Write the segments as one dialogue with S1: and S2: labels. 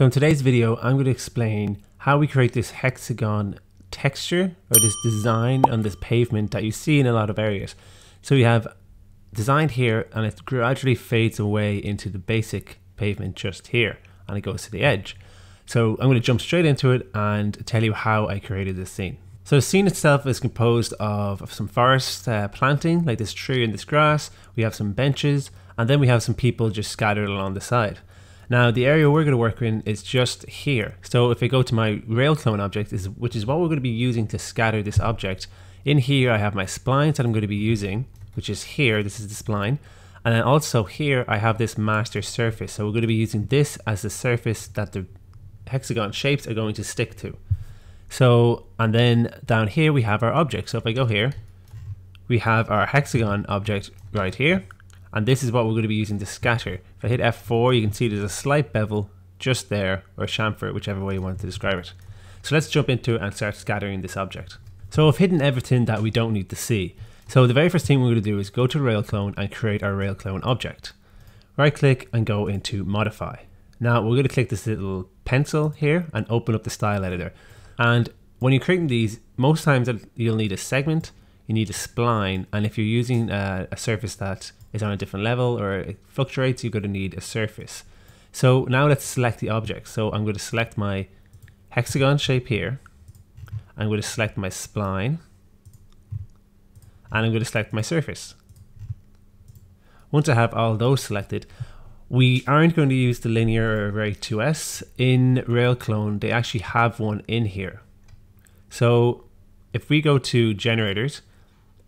S1: So in today's video, I'm going to explain how we create this hexagon texture or this design on this pavement that you see in a lot of areas. So we have designed here and it gradually fades away into the basic pavement just here and it goes to the edge. So I'm going to jump straight into it and tell you how I created this scene. So the scene itself is composed of, some forest uh, planting like this tree and this grass. We have some benches and then we have some people just scattered along the side. Now the area we're going to work in is just here. So if I go to my rail clone object, is which is what we're going to be using to scatter this object. In here I have my splines that I'm going to be using, which is here, this is the spline. And then also here I have this master surface. So we're going to be using this as the surface that the hexagon shapes are going to stick to. So, and then down here we have our object. So if I go here, we have our hexagon object right here and this is what we're going to be using to scatter. If I hit F4 you can see there's a slight bevel just there or chamfer whichever way you want to describe it. So let's jump into it and start scattering this object. So I've hidden everything that we don't need to see. So the very first thing we're going to do is go to rail clone and create our rail clone object. Right click and go into modify. Now we're going to click this little pencil here and open up the style editor. And when you're creating these, most times you'll need a segment, you need a spline, and if you're using a, a surface that is on a different level or it fluctuates, you're going to need a surface. So now let's select the object. So I'm going to select my hexagon shape here. I'm going to select my spline and I'm going to select my surface. Once I have all those selected, we aren't going to use the linear array 2s. In Railclone, they actually have one in here. So if we go to generators,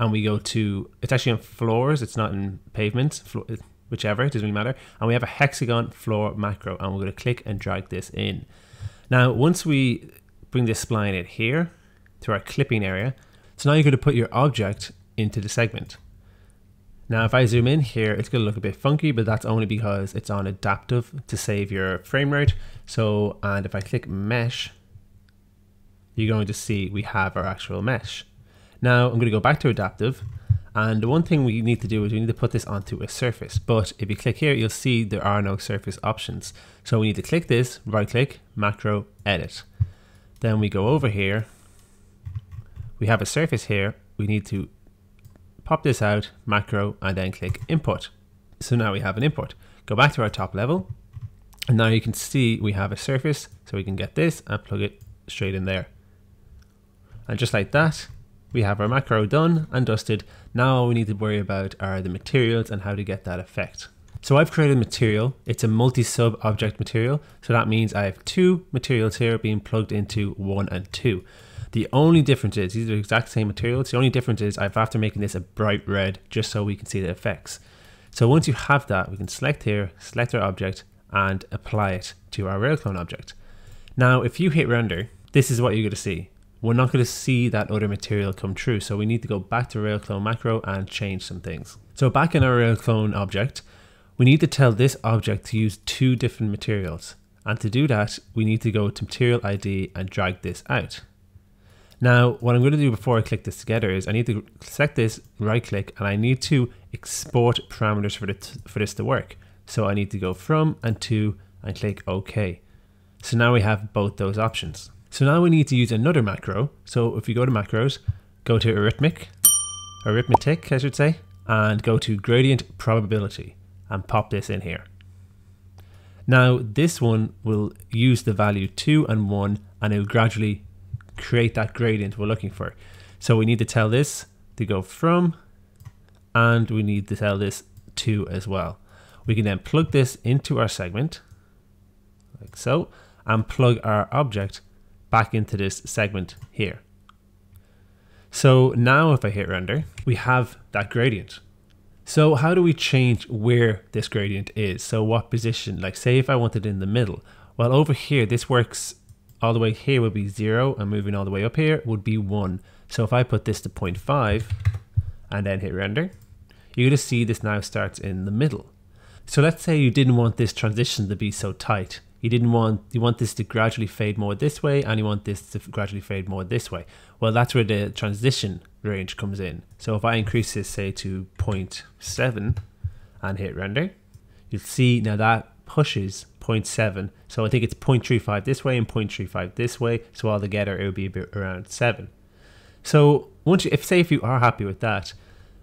S1: and we go to it's actually on floors it's not in pavements whichever it doesn't really matter. And we have a hexagon floor macro and we're going to click and drag this in. Now once we bring this spline in here to our clipping area so now you're going to put your object into the segment. Now if I zoom in here it's going to look a bit funky but that's only because it's on adaptive to save your frame rate. So and if I click mesh you're going to see we have our actual mesh now I'm going to go back to adaptive and the one thing we need to do is we need to put this onto a surface. But if you click here, you'll see there are no surface options. So we need to click this, right click, macro, edit. Then we go over here. We have a surface here. We need to pop this out, macro, and then click input. So now we have an input. Go back to our top level. And now you can see we have a surface. So we can get this and plug it straight in there. And just like that, we have our macro done and dusted. Now all we need to worry about are the materials and how to get that effect. So I've created a material. It's a multi-sub object material. So that means I have two materials here being plugged into one and two. The only difference is these are the exact same materials. The only difference is I've after making this a bright red just so we can see the effects. So once you have that, we can select here, select our object and apply it to our railclone object. Now, if you hit render, this is what you're going to see we're not going to see that other material come true. So we need to go back to railclone macro and change some things. So back in our railclone object, we need to tell this object to use two different materials. And to do that, we need to go to material ID and drag this out. Now, what I'm going to do before I click this together is I need to select this, right click, and I need to export parameters for, this, for this to work. So I need to go from and to and click OK. So now we have both those options. So now we need to use another macro. So if you go to macros, go to arithmetic, arithmetic, I should say, and go to gradient probability and pop this in here. Now this one will use the value 2 and 1 and it will gradually create that gradient we're looking for. So we need to tell this to go from and we need to tell this to as well. We can then plug this into our segment like so and plug our object back into this segment here. So now if I hit render, we have that gradient. So how do we change where this gradient is? So what position, like say if I wanted in the middle, well over here, this works all the way here would be zero and moving all the way up here would be one. So if I put this to 0.5 and then hit render, you're gonna see this now starts in the middle. So let's say you didn't want this transition to be so tight you didn't want you want this to gradually fade more this way and you want this to gradually fade more this way well that's where the transition range comes in so if I increase this say to 0.7 and hit render you'll see now that pushes 0.7. So I think it's 0.35 this way and 0.35 this way. So altogether it would be around 7. So once you, if say if you are happy with that,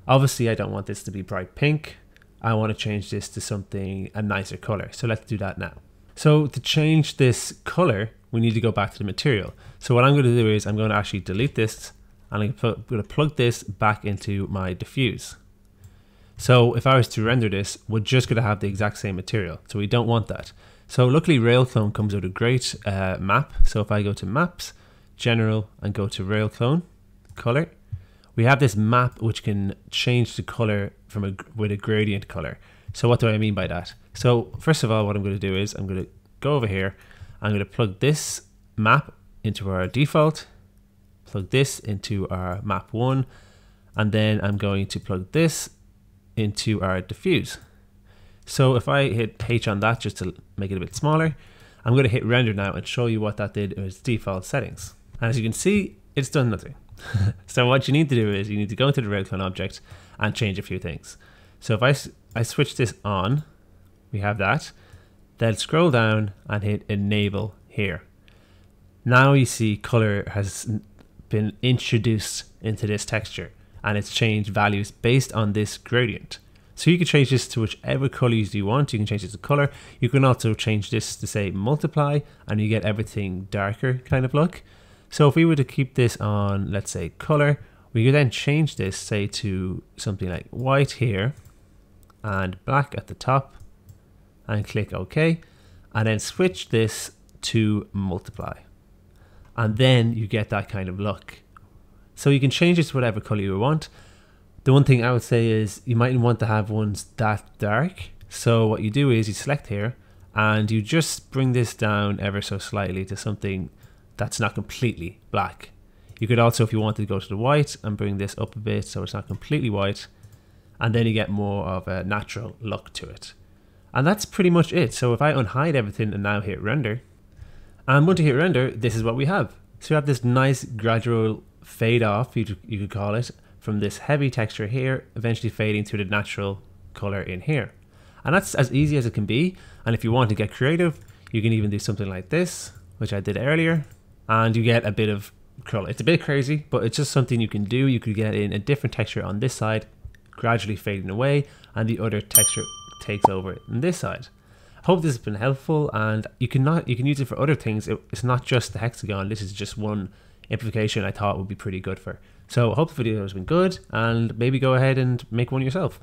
S1: obviously I don't want this to be bright pink. I want to change this to something a nicer color. So let's do that now. So to change this color, we need to go back to the material. So what I'm going to do is I'm going to actually delete this and I'm going to plug this back into my diffuse. So if I was to render this, we're just going to have the exact same material. So we don't want that. So luckily Railclone comes with a great uh, map. So if I go to maps, general and go to Railclone, color, we have this map which can change the color from a, with a gradient color. So what do I mean by that? So first of all, what I'm going to do is I'm going to go over here. I'm going to plug this map into our default, plug this into our map one, and then I'm going to plug this into our diffuse. So if I hit H on that just to make it a bit smaller, I'm going to hit render now and show you what that did in its default settings. And as you can see, it's done nothing. so what you need to do is you need to go into the Railclone object and change a few things. So if I, I switch this on, we have that. Then scroll down and hit enable here. Now you see color has been introduced into this texture and it's changed values based on this gradient. So you can change this to whichever colors you want. You can change it to color. You can also change this to say multiply and you get everything darker kind of look. So if we were to keep this on, let's say color, we could then change this say to something like white here and black at the top and click OK and then switch this to multiply and then you get that kind of look. So you can change this to whatever color you want. The one thing I would say is you mightn't want to have ones that dark. So what you do is you select here and you just bring this down ever so slightly to something that's not completely black. You could also, if you wanted to go to the white and bring this up a bit so it's not completely white, and then you get more of a natural look to it. And that's pretty much it. So if I unhide everything and now hit render, and once you hit render, this is what we have. So you have this nice gradual fade off, you, you could call it, from this heavy texture here, eventually fading to the natural color in here. And that's as easy as it can be. And if you want to get creative, you can even do something like this, which I did earlier, and you get a bit of curl. It's a bit crazy, but it's just something you can do. You could get in a different texture on this side, gradually fading away, and the other texture takes over on this side. I hope this has been helpful and you can not you can use it for other things. It, it's not just the hexagon. This is just one implication I thought would be pretty good for. So I hope the video has been good and maybe go ahead and make one yourself.